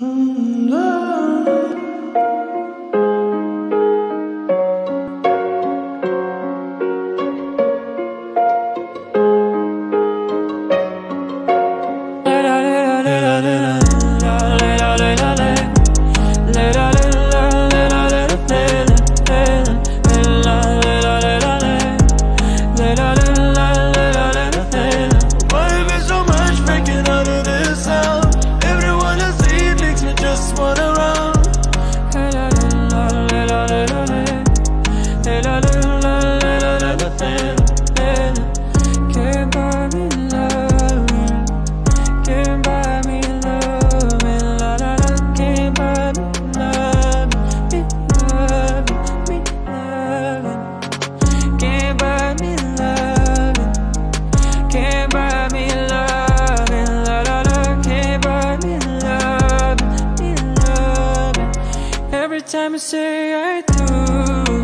Why time I say I do.